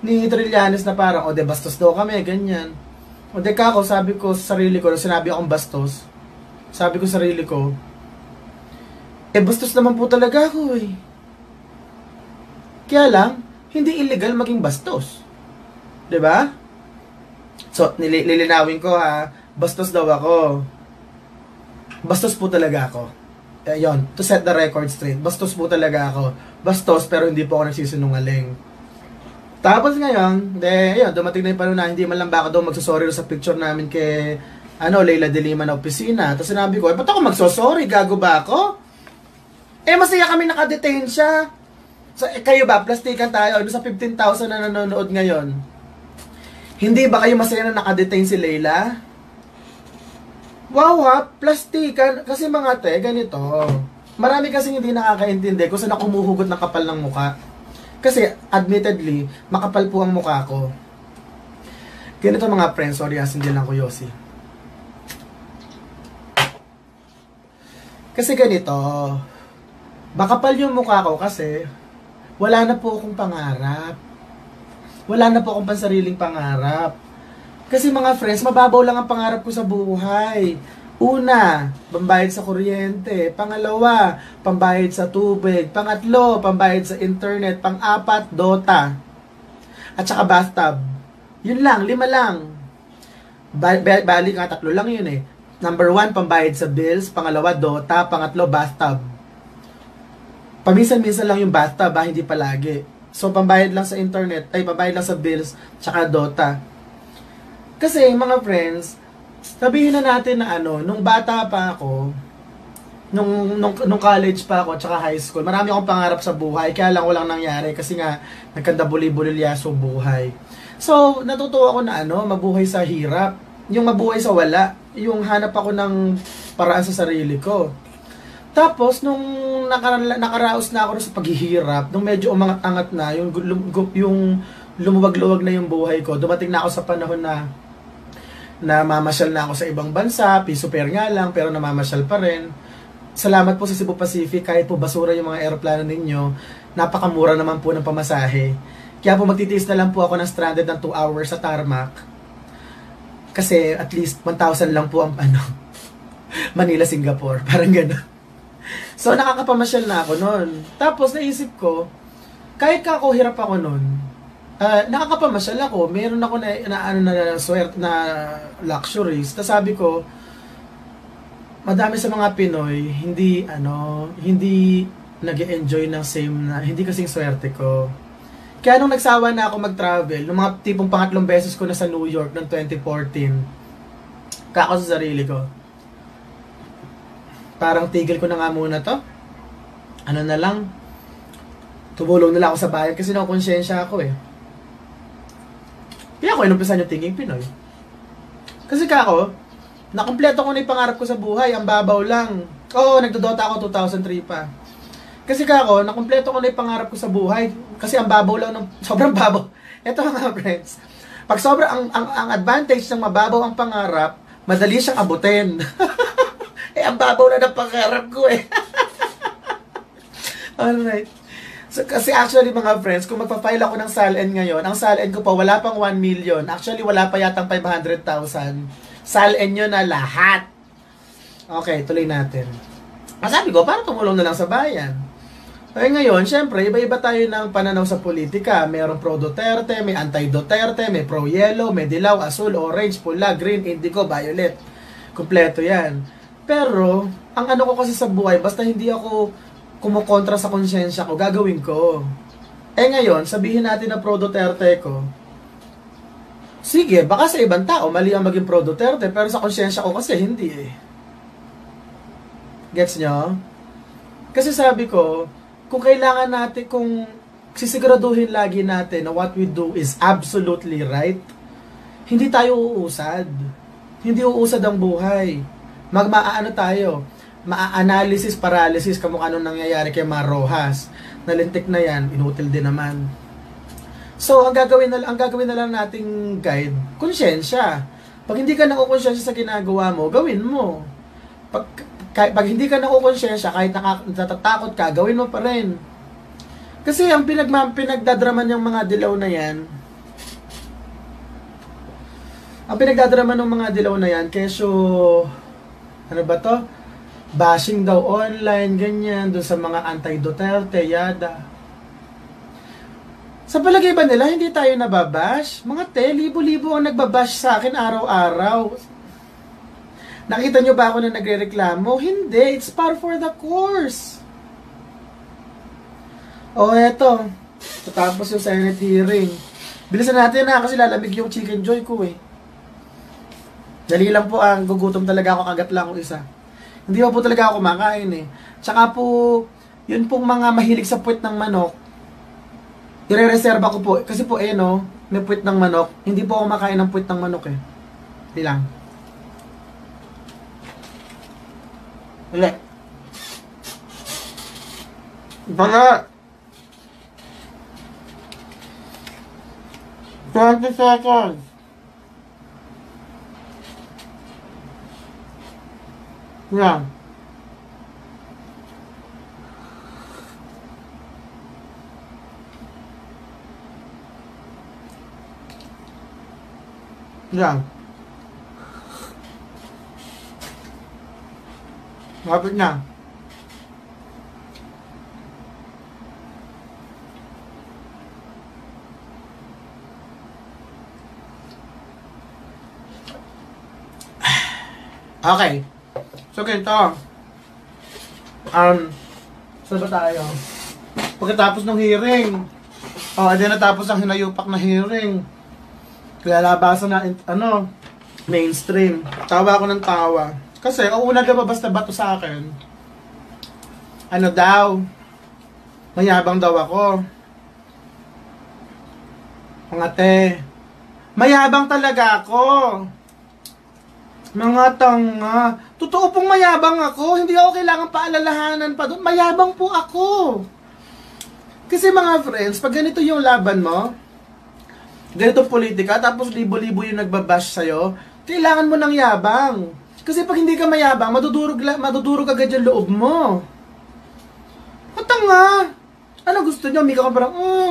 ni Trillanes na parang, o de bastos daw kami, ganyan. O de kako, sabi ko sa sarili ko, sinabi akong bastos, sabi ko sa sarili ko, eh bastos naman po talaga ako eh. Kaya lang, hindi illegal maging bastos. ba? So, nili- lilinawin ko ha, bastos daw ako. Bastos po talaga ako. Eh, to set the record straight, bastos po talaga ako. Bastos, pero hindi po ako nagsisinungaling. Tapos ngayon, de, yun, dumating na yung panahon na hindi man lang ba ako daw magsasorry sa picture namin kay ano, Leila de Lima na opisina. Tapos sinabi ko, eh, ba't ako magsasorry? Gago ba ako? Eh, masaya kami nakadetain siya. So, eh, kayo ba, plastikan tayo, ano sa 15,000 na nanonood ngayon? Hindi ba kayo masaya na nakadetain si Leila? Wow ha, plastikan. Kasi mga te, ganito. Marami kasi hindi nakakaintindi kung saan ako humuhugot ng kapal ng muka. Kasi, admittedly, makapal po ang mukha ko. Ganito mga friends, sorry asin din lang ko Yossi. Kasi ganito, makapal yung mukha ko kasi wala na po akong pangarap. Wala na po akong pansariling pangarap. Kasi mga friends, mababaw lang ang pangarap ko sa buhay. Una, pambayad sa kuryente. Pangalawa, pambayad sa tubig. Pangatlo, pambayad sa internet. Pang-apat, Dota. At saka bathtub. Yun lang, lima lang. Ba- ba- nga, tatlo lang yun eh. Number one, pambayad sa bills. Pangalawa, Dota. Pangatlo, bathtub. Paminsan-minsan lang yung bathtub ha, hindi palagi. So, pambayad lang sa internet, ay, pambayad lang sa bills, tsaka Dota. Kasi, mga friends, sabihin na natin na ano, nung bata pa ako, nung, nung, nung college pa ako, tsaka high school, marami akong pangarap sa buhay, kaya lang walang nangyari kasi nga, nagkandabuli-bulilyaso buhay. So, natutuwa ako na ano, mabuhay sa hirap. Yung mabuhay sa wala. Yung hanap ako ng paraan sa sarili ko. Tapos, nung nakara- nakaraos na ako sa paghihirap, nung medyo umangat-angat na, yung, yung lumuwag-luwag na yung buhay ko, dumating na ako sa panahon na na mamasyal na ako sa ibang bansa, piso per nga lang, pero namamasyal pa rin. Salamat po sa Cebu Pacific, kahit po basura yung mga aeroplano ninyo, napakamura naman po ng pamasahe. Kaya po magtitiis na lang po ako ng stranded ng 2 hours sa tarmac. Kasi at least 1,000 lang po ang ano, Manila, Singapore. Parang gano'n. So, nakakapamasyal na ako noon. Tapos, naisip ko, kahit ka ako, hirap ako noon, uh, nakakapamasyal ako. Meron ako na, na, ano, na, swerte na luxuries. Tapos sabi ko, madami sa mga Pinoy, hindi, ano, hindi nag enjoy ng same na, hindi kasing swerte ko. Kaya nung nagsawa na ako mag-travel, nung mga tipong pangatlong beses ko na sa New York noong 2014, kako sa sarili ko, parang tigil ko na nga muna to. Ano na lang, tumulong na lang ako sa bayan kasi nakonsensya ako eh. Kaya ako inumpisan yung tinging Pinoy. Kasi kako, nakompleto ko na yung pangarap ko sa buhay, ang babaw lang. Oo, nagdodota ako 2003 pa. Kasi kako, nakompleto ko na yung pangarap ko sa buhay. Kasi ang babaw lang ng, sobrang babaw. Ito mga friends, pag sobrang, ang, ang, ang advantage ng mababaw ang pangarap, madali siyang abutin. eh, ang babaw na ng pangarap ko eh. Alright. So, kasi actually mga friends, kung magpa-file ako ng SALN ngayon, ang SALN ko pa wala pang 1 million. Actually, wala pa yatang 500,000. SALN nyo na lahat. Okay, tuloy natin. Ah, sabi ko, para tumulong na lang sa bayan. Eh ngayon, syempre, iba-iba tayo ng pananaw sa politika. Merong pro-Duterte, may anti-Duterte, may pro-yellow, may dilaw, asul, orange, pula, green, indigo, violet. Kompleto yan. Pero, ang ano ko kasi sa buhay, basta hindi ako kumukontra sa konsensya ko, gagawin ko. Eh ngayon, sabihin natin na pro-Duterte ko, sige, baka sa ibang tao, mali ang maging pro-Duterte, pero sa konsensya ko kasi hindi eh. Gets nyo? Kasi sabi ko, kung kailangan natin, kung sisiguraduhin lagi natin na what we do is absolutely right, hindi tayo uusad. Hindi uusad ang buhay. Magmaaano tayo, maa-analysis paralysis kamukha nung nangyayari kay Mar Rojas. Nalintik na yan, inutil din naman. So, ang gagawin na, ang gagawin na lang nating guide, konsyensya. Pag hindi ka nakukonsensya sa ginagawa mo, gawin mo. Pag, kahit, pag hindi ka nakukonsensya, kahit natatakot ka, gawin mo pa rin. Kasi ang pinag, pinagdadraman yung mga dilaw na yan, Ang pinagdadrama ng mga dilaw na yan, kesyo, ano ba to? Bashing daw online, ganyan, doon sa mga anti-Duterte, yada. Sa palagay ba nila, hindi tayo nababash? Mga te, libo-libo ang nagbabash sa akin araw-araw. Nakita nyo ba ako na nagre-reklamo? Hindi, it's par for the course. O, oh, eto. Tapos yung Senate hearing. Bilisan natin na kasi lalamig yung chicken joy ko eh. Dali lang po ang gugutom talaga ako, kagat lang ako isa. Hindi pa po talaga ako kumakain eh. Tsaka po, yun pong mga mahilig sa puwet ng manok, ire-reserva ko po. Kasi po eh no, may puwet ng manok. Hindi po ako makain ng puwet ng manok eh. Hindi lang. Uli. Baka. 20 seconds. Yan. Yan. Lapit na. Okay. So, ganito. Um, saan ba tayo? Pagkatapos ng hearing, oh, edi natapos ang hinayupak na hearing. Kaya labasan na, ano, mainstream. Tawa ako ng tawa. Kasi, ang una lumabas na bato sa akin, ano daw, mayabang daw ako. Mga te, mayabang talaga ako. Mga tanga. Totoo pong mayabang ako. Hindi ako kailangan paalalahanan pa doon. Mayabang po ako. Kasi mga friends, pag ganito yung laban mo, ganito politika, tapos libo-libo yung nagbabash sa'yo, kailangan mo ng yabang. Kasi pag hindi ka mayabang, madudurog, madudurog agad yung loob mo. Matanga! Ano gusto niyo? Mika ka parang, oh,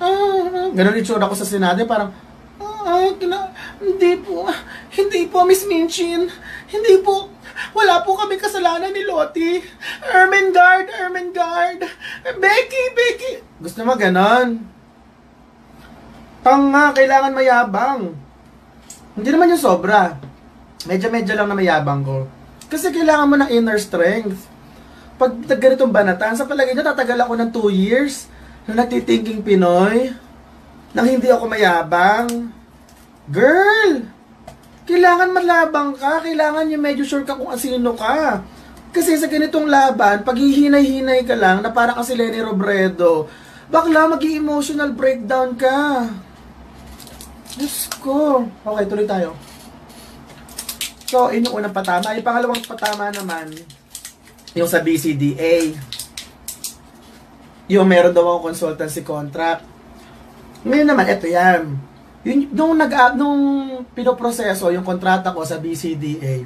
ah, ah. Ganon itsura ko sa Senado, parang, ah, kina, hindi po, hindi po, Miss Minchin, hindi po, wala po kami kasalanan ni Lottie. Ermengarde, Ermengarde, Becky, Becky. Gusto mo ganon? Tanga, kailangan mayabang. Hindi naman yung sobra. Medyo-medyo lang na mayabang ko. Kasi kailangan mo ng inner strength. Pag ganitong banatan, sa palagay niya, tatagal ako ng 2 years na nagtitinking Pinoy, nang hindi ako mayabang. Girl! Kailangan malabang ka. Kailangan yung medyo sure ka kung asino ka. Kasi sa ganitong laban, pag hihinay-hinay ka lang, na parang kasi Lenny Robredo, bakla mag emotional breakdown ka. Diyos ko. Okay, tuloy tayo. So, yun yung unang patama. Yung pangalawang patama naman, yung sa BCDA. Yung meron daw akong consultancy contract. Ngayon naman, eto yan yung, nung, nag, nung pinoproseso yung kontrata ko sa BCDA,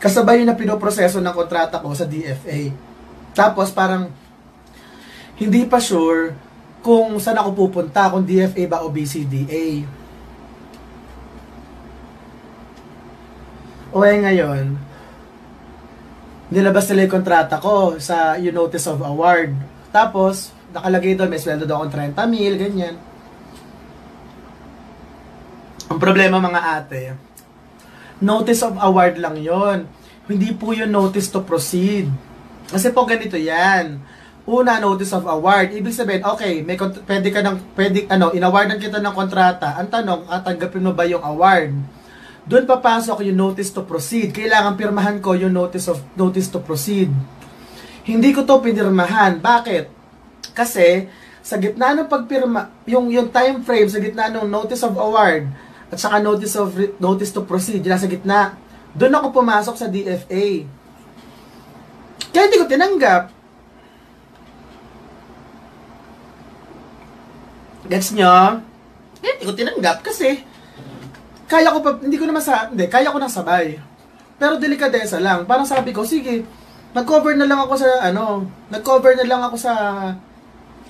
kasabay yun na pinoproseso ng kontrata ko sa DFA. Tapos parang, hindi pa sure kung saan ako pupunta, kung DFA ba o BCDA. O eh ngayon, nilabas nila yung kontrata ko sa yung notice of award. Tapos, nakalagay doon, may sweldo daw akong 30 mil, ganyan. Ang problema mga ate, notice of award lang yon. Hindi po yung notice to proceed. Kasi po ganito yan. Una, notice of award. Ibig sabihin, okay, may pwede ka ng, pwede, ano, inawardan kita ng kontrata. Ang tanong, tatanggapin mo ba yung award? Doon papasok yung notice to proceed. Kailangan pirmahan ko yung notice of notice to proceed. Hindi ko to pinirmahan. Bakit? Kasi sa gitna ng pagpirma, yung yung time frame sa gitna ng notice of award at saka notice of notice to proceed, nasa gitna. Doon ako pumasok sa DFA. Kaya hindi ko tinanggap. Gets nyo? Kaya hindi ko tinanggap kasi kaya ko pa, hindi ko naman sa, hindi, kaya ko nang sabay. Pero delikadesa lang. Parang sabi ko, sige, nag-cover na lang ako sa, ano, nag-cover na lang ako sa,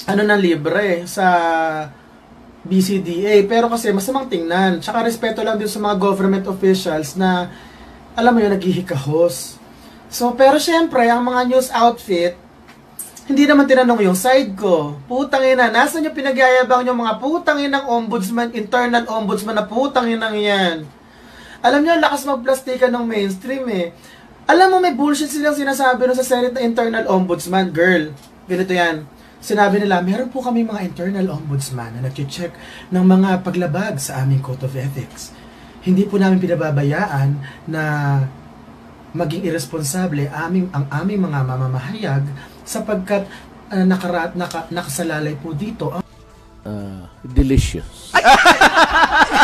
ano ng libre, sa BCDA. Pero kasi masamang tingnan. Tsaka respeto lang din sa mga government officials na, alam mo yun, naghihikahos. So, pero syempre, ang mga news outfit, hindi naman tinanong yung side ko. Putang ina, nasan yung pinagyayabang yung mga putang inang ombudsman, internal ombudsman na putang inang yan. Alam ang lakas magplastika ng mainstream eh. Alam mo, may bullshit silang sinasabi no sa Senate na internal ombudsman, girl. Ganito yan. Sinabi nila, meron po kami mga internal ombudsman na nag-check ng mga paglabag sa aming code of ethics. Hindi po namin pinababayaan na maging irresponsable aming, ang aming mga mamamahayag sapagkat uh, nakarat, naka, nakasalalay po dito ang Uh, delicious.